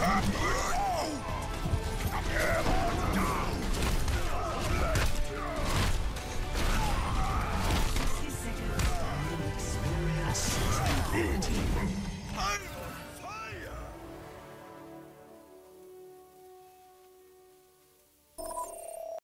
Huh?